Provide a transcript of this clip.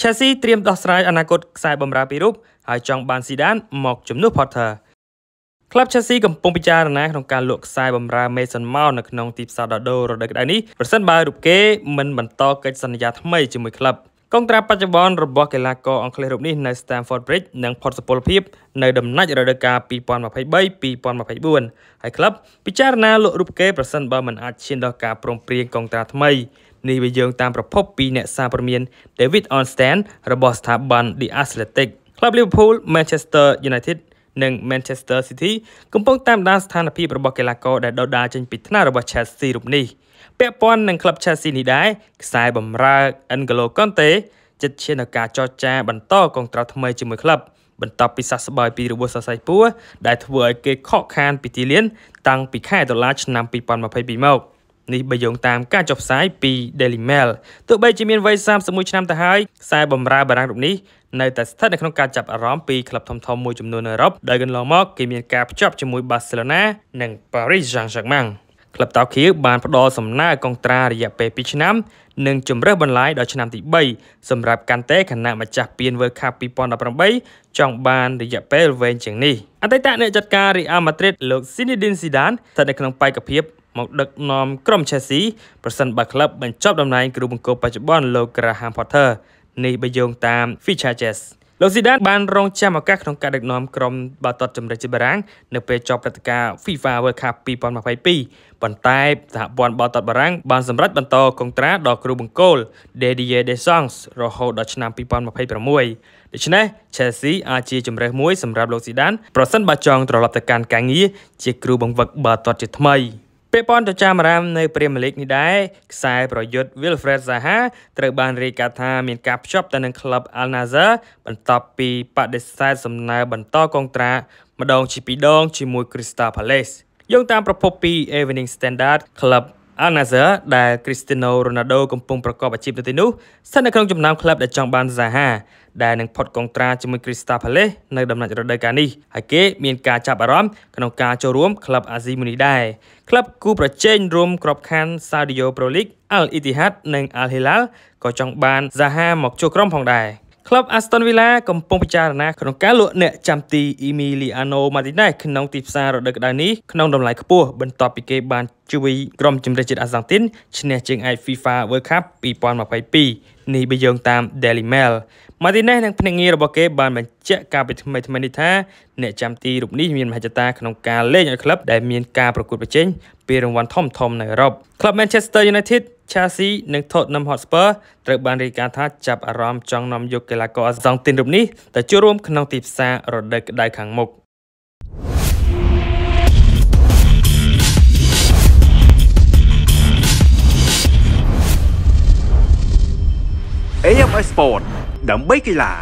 Chelsea ត្រៀមដោះស្រាយអនាគតខ្សែបម្រើពីររូបហើយចង់បានស៊ីដានមកជំនួស Potter ក្លឹប Chelsea កំពុងពិចារណាក្នុងការលក់ខ្សែបម្រើ Mason Mount នៅក្នុងទីផ្សារដោះដូររដូវក្តៅនេះប្រសិនបើរូបគេមិនបន្តកិច្ចសន្យាថ្មីជាមួយក្លឹបកងត្រាបច្ចុប្បន្នរបស់កីឡាករអង់គ្លេសរូបនេះនៅ Stamford Bridge នឹងផុតសុពលភាពនៅដំណាច់រដូវកាល2023-2024ហើយក្លឹបពិចារណាលក់រូបគេប្រសិនបើមិនអាចឈានដល់ការព្រមព្រៀងកងត្រាថ្មី នេះវាយោងតាមប្រភពពីអ្នកសារព័ត៌មាន David Ornstein របស់ស្ថាប័ន The Athletic ក្លឹប Liverpool Manchester United និង Manchester City កំពុងតាមដានស្ថានភាពរបស់កីឡាករដែលដុតដាលចេញពីថ្នាក់របស់ Chelsea រូបនេះពាក់ព័ន្ធនឹងក្លឹប Chelsea នេះដែរខ្សែបម្រើ N'Golo Kante ចិត្តឈានដល់ការចរចាបន្តកងត្រាថ្មីជាមួយក្លឹបបន្ទាប់ពីសះស្បើយពីរបួសសរសៃពួរដែលធ្វើឲ្យគេខកខានពីទីលាន តាំងពីខែតុលាឆ្នាំ2022មក នេះបើយោងតាមការចុះផ្សាយពី Daily Mail ទោះបីជាមានវ័យ31ឆ្នាំទៅហើយខ្សែបម្រើបារាំងរូបនេះនៅតែស្ថិតនៅក្នុងការចាប់អារម្មណ៍ពីក្លឹបធំៗមួយចំនួននៅអឺរ៉ុបដោយកន្លងមកគេមានការភ្ជាប់ជាមួយ Barcelona និង Paris Saint-Germain ក្លឹបតោខៀវបានផ្ដល់សំណើកុងត្រារយៈពេល2ឆ្នាំនិងជំរើសបន្លាយដល់ឆ្នាំទី3សម្រាប់កាន់តែគណៈម្ចាស់ពាន World Cup 2018ចង់បានរយៈពេលវែងជាងនេះអតីតអ្នកចាត់ការ Real Madrid លោក Zinedine Zidane ស្ថិតនៅក្នុងបេក្ខភាព មកដឹកនាំក្រុម Chelsea ប្រសិនបើក្លឹបបញ្ចប់តំណែងគ្រូបង្គោលបច្ចុប្បន្នលោក Graham Potter នេះបើយោងតាម Features លោកស៊ីដានបានរងចាំឱកាសក្នុងការដឹកនាំក្រុមបាល់ទាត់ជម្រើសជាតិបារាំងនៅពេលចប់ព្រឹត្តិការណ៍ FIFA World Cup 2022ប៉ុន្តែសហព័ន្ធបាល់ទាត់បារាំងបានសម្រេចបន្តកុងត្រាដល់គ្រូបង្គោល Didier Deschamps រហូតដល់ឆ្នាំ2026ដូច្នេះ Chelsea អាចជាជម្រើសមួយសម្រាប់លោកស៊ីដានប្រសិនបើចង់ត្រឡប់ទៅកាន់ការងារជាគ្រូបង្វឹកបាល់ទាត់ជាថ្មី។ ពាក់ព័ន្ធទៅចាំរាមនៅព្រីមៀរលីកនេះដែរខ្សែប្រយុទ្ធ Wilfred Zaha ត្រូវបានរាយការណ៍ថាមានការភ្ជាប់ទៅនឹងក្លឹប Al Nassr បន្ទាប់ពីបដិសេធសំណើបន្តកងត្រាម្ដងជាពីរដងជាមួយ Crystal Palace យោងតាមប្រភពពី Evening Standard ក្លឹប Al Nassr ដែល Cristiano Ronaldo កំពុងប្រកបអាជីពនៅទីនោះស្ថិតនៅក្នុងចំណោមក្លឹបដែលចង់បាន Zaha ដែលនឹងផុតកុងត្រាជាមួយ Crystal Palace នៅដំណាច់រដូវកាលនេះហើយគេមានការចាប់អារម្មណ៍ក្នុងការចូលរួមក្លឹបអាស៊ីមួយនេះដែរក្លឹបគូប្រជែងរួមក្របខ័ណ្ឌ Saudi Pro League Al Ittihad និង Al Hilal ក៏ចង់បាន Zaha មកចូលក្រុមផងដែរ ក្លឹប Aston Villa កំពុងពិចារណាក្នុងការលក់អ្នកចាំទី Emiliano Martinez ក្នុងទីផ្សាររដូវក្តៅនេះក្នុងតម្លៃខ្ពស់បន្ទាប់ពីគេបានជួយក្រុមជម្រើសជាតិអាសង់ទីនឈ្នះជើងឯក FIFA World Cup 2022នេះបើយោងតាម Daily Mail Martinez និងភ្នាក់ងាររបស់គេបានបញ្ជាក់កាលពីថ្មីថ្មីនេះថាអ្នកចាំទីរូបនេះមានមហិច្ឆតាក្នុងការលេងឲ្យក្លឹបដែលមានការប្រកួតប្រជែងពីរង្វាន់ធំធំនៅអឺរ៉ុបក្លឹប Manchester United Chelsea និង Tottenham Hotspur ត្រូវបានរាយការណ៍ថាចាប់អារម្មណ៍ចង់នាំយកកីឡាករអាសង់ទីនរូបនេះទៅចូលរួមក្នុងទីផ្សាររដូវក្តៅខាងមុខ AMI Sport ដើម្បីកីឡា